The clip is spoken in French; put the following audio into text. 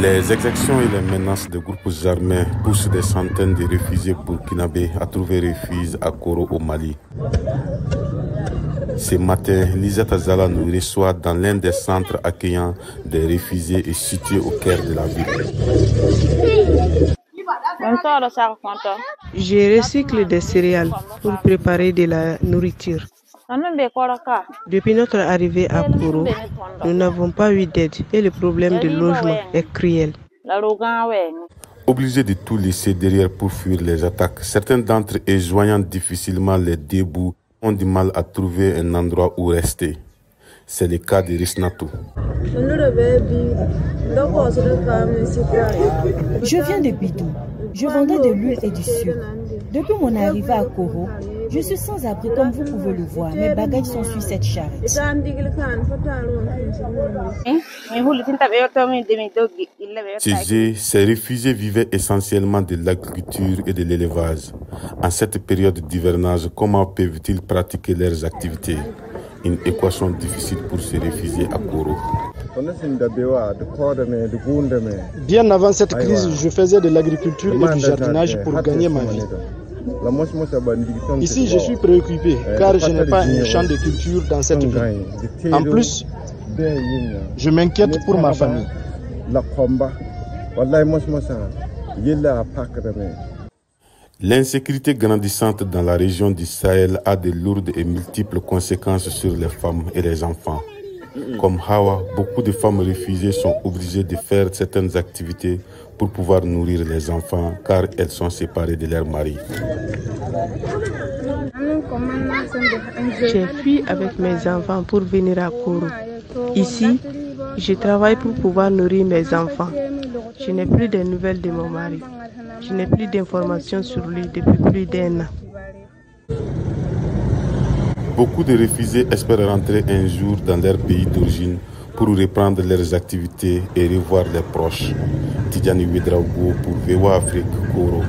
Les exactions et les menaces de groupes armés poussent des centaines de réfugiés burkinabés à trouver refuge à Koro au Mali. Ce matin, Lisette Zala nous reçoit dans l'un des centres accueillants des réfugiés et situé au cœur de la ville. Je recycle des céréales pour préparer de la nourriture. Depuis notre arrivée à Kourou, nous n'avons pas eu d'aide et le problème de logement est cruel. Obligés de tout laisser derrière pour fuir les attaques, certains d'entre eux, joignant difficilement les débouts, ont du mal à trouver un endroit où rester. C'est le cas de Risnato. Je viens de Bidou. Je vendais de l'huile et du sucre. Depuis mon arrivée à Koro, je suis sans abri comme vous pouvez le voir. Mes bagages sont sur cette charrette. Ces réfugiés vivaient essentiellement de l'agriculture et de l'élevage. En cette période d'hivernage, comment peuvent-ils pratiquer leurs activités? Une équation difficile pour ces réfugiés à Koro. Bien avant cette crise, je faisais de l'agriculture et du jardinage pour gagner ma vie. Ici, je suis préoccupé car je n'ai pas un champ de culture dans cette ville. En plus, je m'inquiète pour ma famille. L'insécurité grandissante dans la région du Sahel a de lourdes et multiples conséquences sur les femmes et les enfants. Comme Hawa, beaucoup de femmes réfugiées sont obligées de faire certaines activités pour pouvoir nourrir les enfants car elles sont séparées de leur mari. J'ai fui avec mes enfants pour venir à Kourou. Ici, je travaille pour pouvoir nourrir mes enfants. Je n'ai plus de nouvelles de mon mari. Je n'ai plus d'informations sur lui depuis plus d'un an. Beaucoup de réfugiés espèrent rentrer un jour dans leur pays d'origine pour reprendre leurs activités et revoir leurs proches. Tidjani pour VOA Afrique, Koro.